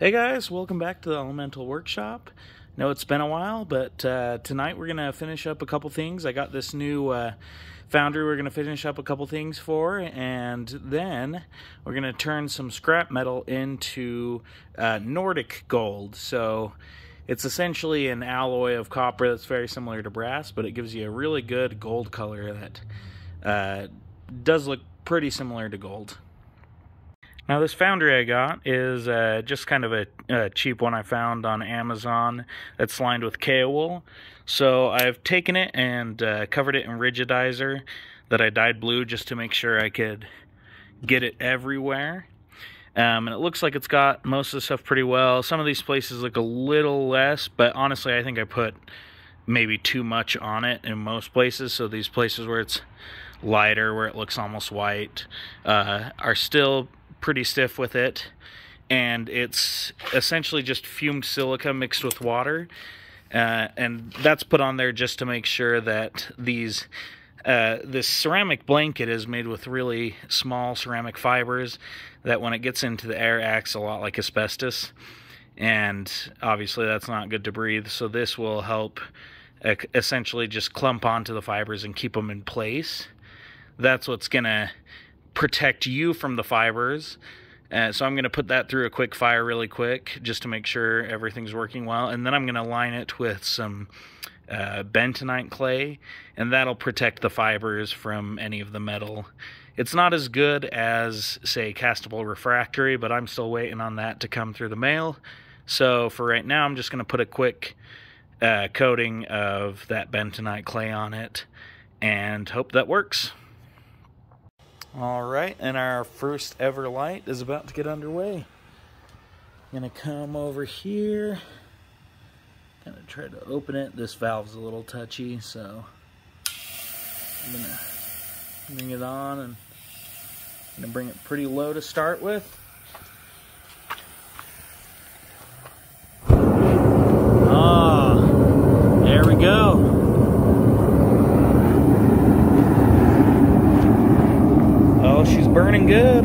Hey guys, welcome back to the Elemental Workshop. I Know it's been a while, but uh, tonight we're gonna finish up a couple things. I got this new uh, foundry we're gonna finish up a couple things for, and then we're gonna turn some scrap metal into uh, Nordic gold. So it's essentially an alloy of copper that's very similar to brass, but it gives you a really good gold color that uh, does look pretty similar to gold. Now this foundry I got is uh, just kind of a, a, cheap one I found on Amazon that's lined with Kaowool. So I've taken it and uh, covered it in rigidizer that I dyed blue just to make sure I could get it everywhere. Um, and it looks like it's got most of the stuff pretty well. Some of these places look a little less, but honestly I think I put maybe too much on it in most places. So these places where it's lighter, where it looks almost white, uh, are still pretty stiff with it and it's essentially just fumed silica mixed with water uh, and that's put on there just to make sure that these uh, this ceramic blanket is made with really small ceramic fibers that when it gets into the air acts a lot like asbestos and obviously that's not good to breathe so this will help essentially just clump onto the fibers and keep them in place. That's what's gonna protect you from the fibers. Uh, so I'm going to put that through a quick fire really quick just to make sure everything's working well. And then I'm going to line it with some uh, bentonite clay and that'll protect the fibers from any of the metal. It's not as good as, say, castable refractory, but I'm still waiting on that to come through the mail. So for right now, I'm just going to put a quick uh, coating of that bentonite clay on it and hope that works. All right, and our first ever light is about to get underway. I'm gonna come over here, gonna try to open it. This valve's a little touchy, so I'm gonna bring it on and I'm gonna bring it pretty low to start with. Ah, there we go. burning good.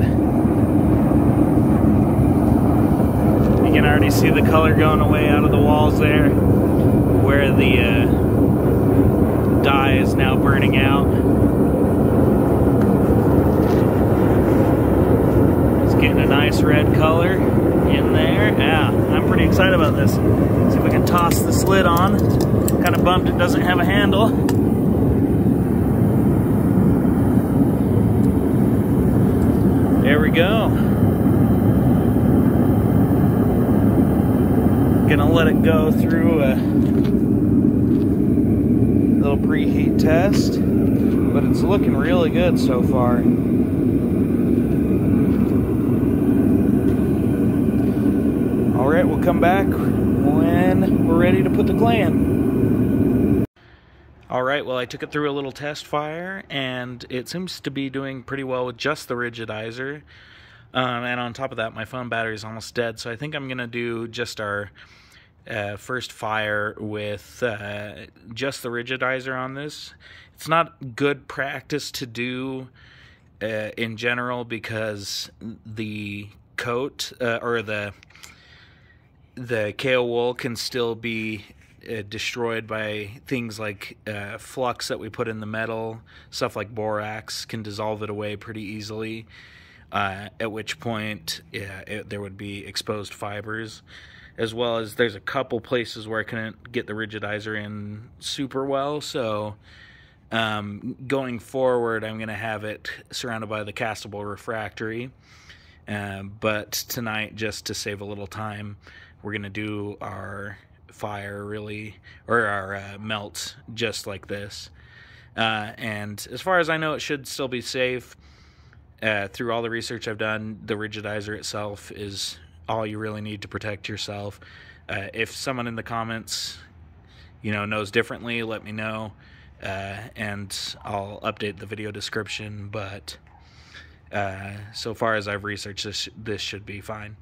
You can already see the color going away out of the walls there, where the uh, dye is now burning out. It's getting a nice red color in there. Yeah, I'm pretty excited about this. See if we can toss this lid on. Kind of bummed it doesn't have a handle. There we go. Gonna let it go through a little preheat test, but it's looking really good so far. All right, we'll come back when we're ready to put the in. All right, well, I took it through a little test fire, and it seems to be doing pretty well with just the rigidizer. Um, and on top of that, my phone battery is almost dead, so I think I'm going to do just our uh, first fire with uh, just the rigidizer on this. It's not good practice to do uh, in general because the coat uh, or the the Kaowool can still be uh, destroyed by things like uh, flux that we put in the metal. Stuff like borax can dissolve it away pretty easily. Uh, at which point, yeah, it, there would be exposed fibers, as well as there's a couple places where I couldn't get the rigidizer in super well. So, um, going forward, I'm going to have it surrounded by the castable refractory. Uh, but tonight, just to save a little time, we're going to do our fire really, or our uh, melt just like this. Uh, and as far as I know, it should still be safe. Uh, through all the research I've done, the rigidizer itself is all you really need to protect yourself. Uh, if someone in the comments, you know, knows differently, let me know, uh, and I'll update the video description. But uh, so far as I've researched this, this should be fine.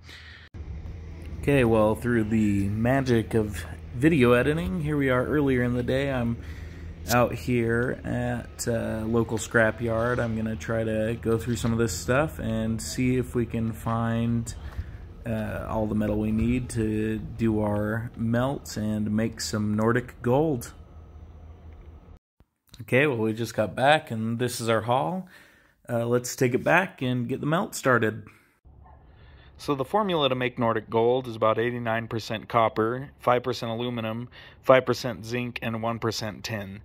Okay, well, through the magic of video editing, here we are earlier in the day. I'm out here at uh, local scrapyard. I'm going to try to go through some of this stuff and see if we can find uh, all the metal we need to do our melts and make some Nordic gold. Okay, well, we just got back and this is our haul. Uh, let's take it back and get the melt started. So the formula to make Nordic gold is about 89% copper, 5% aluminum, 5% zinc, and 1% tin.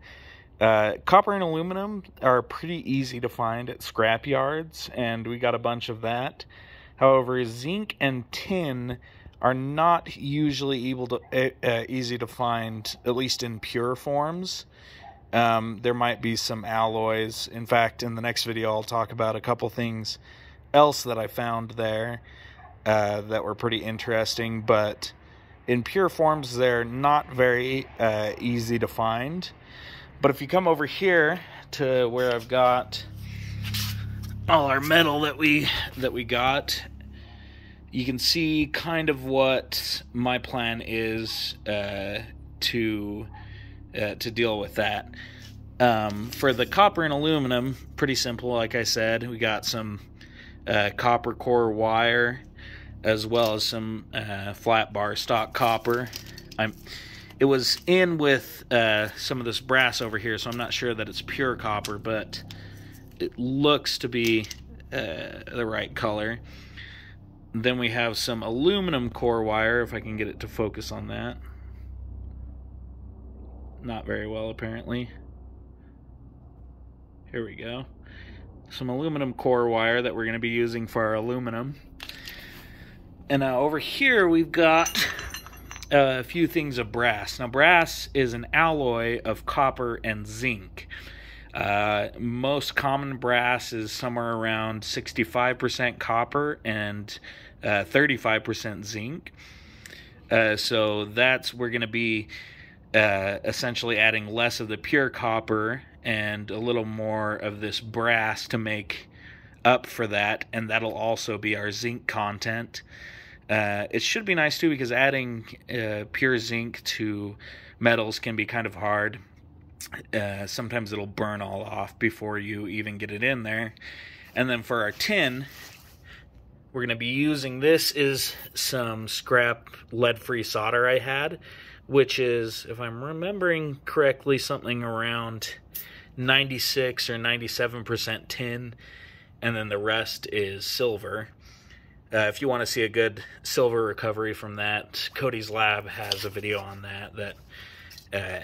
Uh, copper and aluminum are pretty easy to find at scrap yards, and we got a bunch of that. However, zinc and tin are not usually able to uh, easy to find, at least in pure forms. Um, there might be some alloys. In fact, in the next video, I'll talk about a couple things else that I found there uh, that were pretty interesting. But in pure forms, they're not very uh, easy to find. But if you come over here to where I've got all our metal that we that we got you can see kind of what my plan is uh, to uh, to deal with that. Um, for the copper and aluminum, pretty simple. Like I said, we got some uh, copper core wire as well as some uh, flat bar stock copper. I'm it was in with uh, some of this brass over here, so I'm not sure that it's pure copper, but it looks to be uh, the right color. Then we have some aluminum core wire, if I can get it to focus on that. Not very well, apparently. Here we go. Some aluminum core wire that we're going to be using for our aluminum. And now over here we've got a few things of brass. Now, brass is an alloy of copper and zinc. Uh, most common brass is somewhere around 65% copper and uh, 35% zinc. Uh, so that's we're going to be uh, essentially adding less of the pure copper and a little more of this brass to make up for that, and that'll also be our zinc content. Uh, it should be nice too because adding uh, pure zinc to metals can be kind of hard. Uh, sometimes it'll burn all off before you even get it in there. And then for our tin, we're going to be using this is some scrap lead-free solder I had, which is, if I'm remembering correctly, something around 96 or 97% tin, and then the rest is silver. Uh, if you want to see a good silver recovery from that, Cody's Lab has a video on that that uh,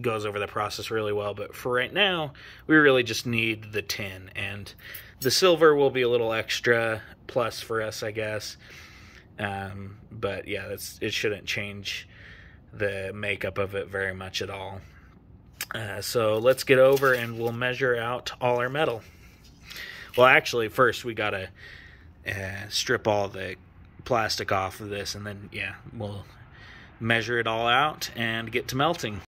goes over the process really well. But for right now, we really just need the tin, and the silver will be a little extra plus for us, I guess. Um, but yeah, it shouldn't change the makeup of it very much at all. Uh, so let's get over and we'll measure out all our metal. Well, actually, first we gotta uh, strip all the plastic off of this and then yeah we'll measure it all out and get to melting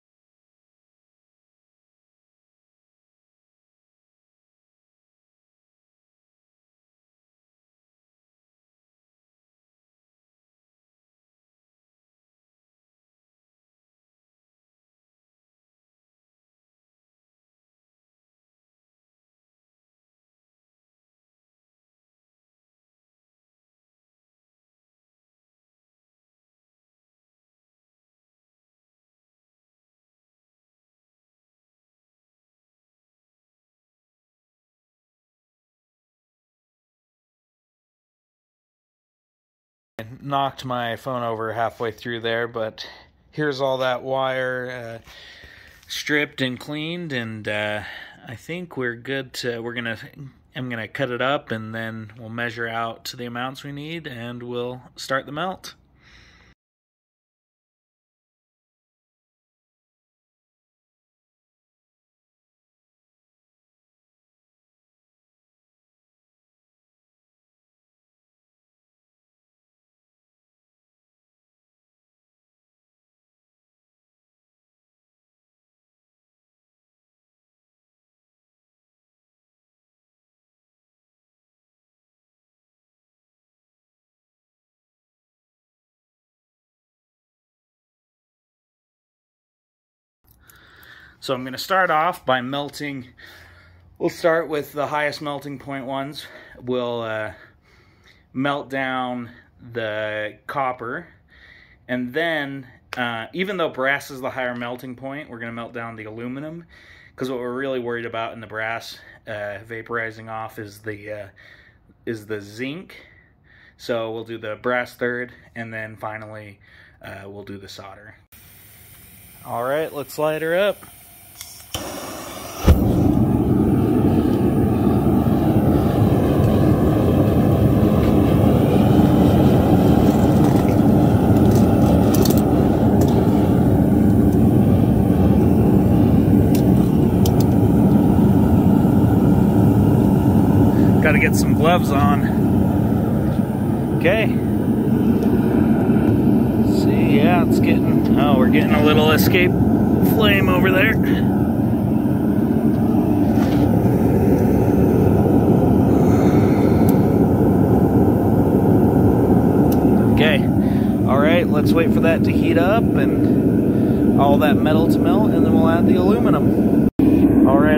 knocked my phone over halfway through there, but here's all that wire uh, stripped and cleaned, and uh, I think we're good to, we're gonna, I'm gonna cut it up and then we'll measure out the amounts we need and we'll start the melt. So I'm going to start off by melting. We'll start with the highest melting point ones. We'll uh, melt down the copper. And then, uh, even though brass is the higher melting point, we're going to melt down the aluminum. Because what we're really worried about in the brass uh, vaporizing off is the uh, is the zinc. So we'll do the brass third, and then finally uh, we'll do the solder. All right, let's light her up. To get some gloves on. Okay. See, yeah, it's getting, oh, we're getting a little escape flame over there. Okay. All right, let's wait for that to heat up and all that metal to melt, and then we'll add the aluminum.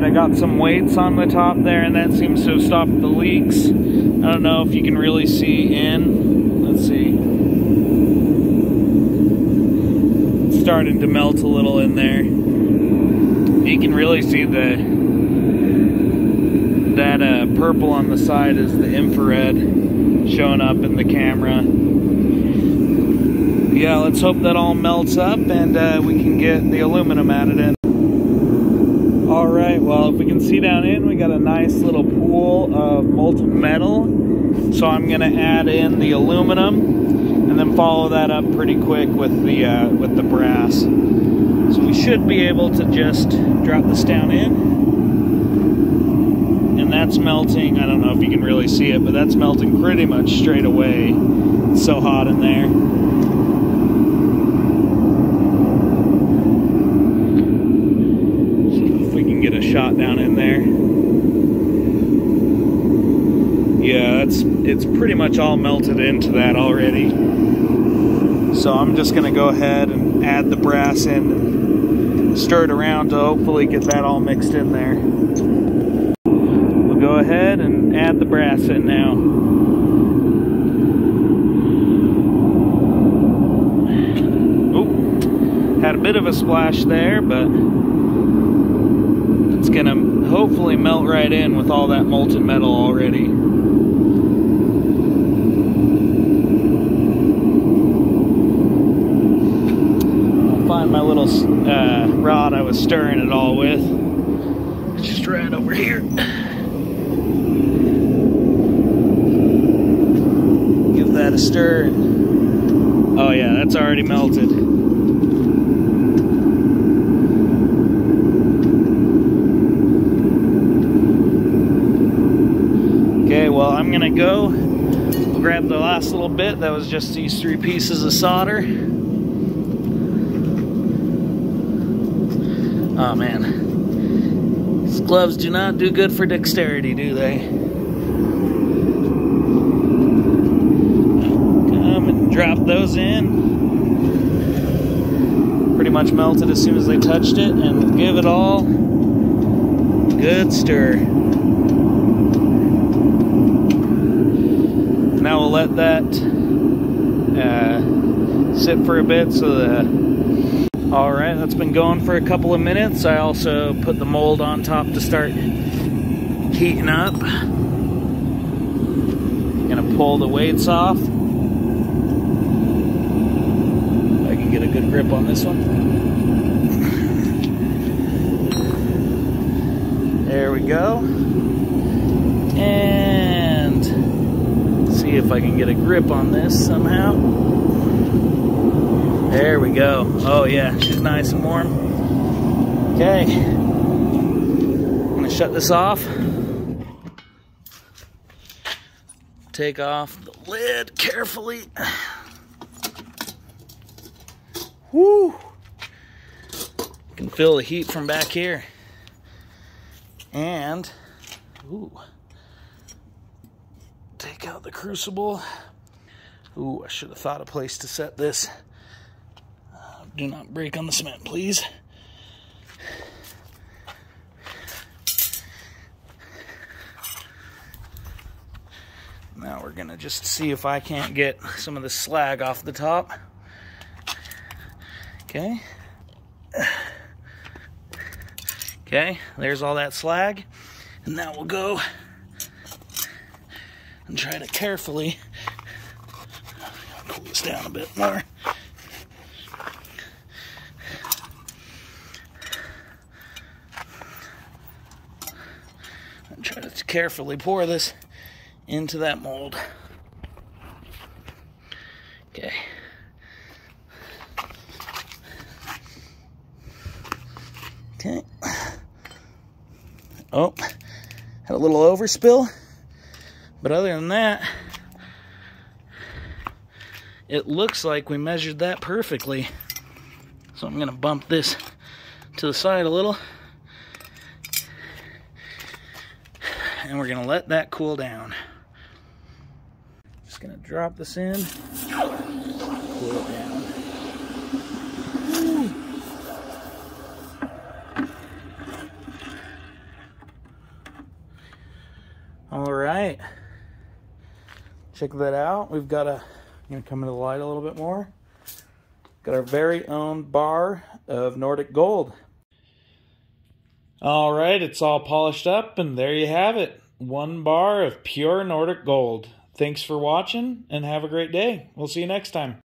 I got some weights on the top there, and that seems to have stopped the leaks. I don't know if you can really see in. Let's see. It's starting to melt a little in there. You can really see the that uh, purple on the side is the infrared showing up in the camera. Yeah, let's hope that all melts up and uh, we can get the aluminum added in. All right, well, if we can see down in, we got a nice little pool of molten metal. So I'm gonna add in the aluminum and then follow that up pretty quick with the, uh, with the brass. So we should be able to just drop this down in. And that's melting, I don't know if you can really see it, but that's melting pretty much straight away. It's so hot in there. If we can get a shot down in that's it's pretty much all melted into that already. So I'm just gonna go ahead and add the brass in and stir it around to hopefully get that all mixed in there. We'll go ahead and add the brass in now. Had a bit of a splash there, but it's gonna hopefully melt right in with all that molten metal already. My little uh, rod I was stirring it all with. It's just right over here. Give that a stir. Oh yeah, that's already melted. Okay, well, I'm gonna go grab the last little bit. That was just these three pieces of solder. Oh man, these gloves do not do good for dexterity, do they? Come and drop those in. Pretty much melted as soon as they touched it, and give it all good stir. Now we'll let that uh, sit for a bit so that all right that's been going for a couple of minutes. I also put the mold on top to start heating up. Gonna pull the weights off. I can get a good grip on this one. There we go. And see if I can get a grip on this somehow. There we go. Oh yeah, she's nice and warm. Okay. I'm gonna shut this off. Take off the lid carefully. Woo! You can feel the heat from back here. And, ooh take out the crucible. Ooh, I should have thought a place to set this. Do not break on the cement, please. Now we're gonna just see if I can't get some of the slag off the top. Okay. Okay, there's all that slag. And now we'll go and try to carefully cool this down a bit more. And try to carefully pour this into that mold. Okay. Okay. Oh, had a little overspill. But other than that, it looks like we measured that perfectly. So I'm gonna bump this to the side a little. We're gonna let that cool down. Just gonna drop this in, cool it down. All right. Check that out. We've got a, I'm gonna come into the light a little bit more. Got our very own bar of Nordic Gold. All right, it's all polished up, and there you have it. One bar of pure Nordic Gold. Thanks for watching, and have a great day. We'll see you next time.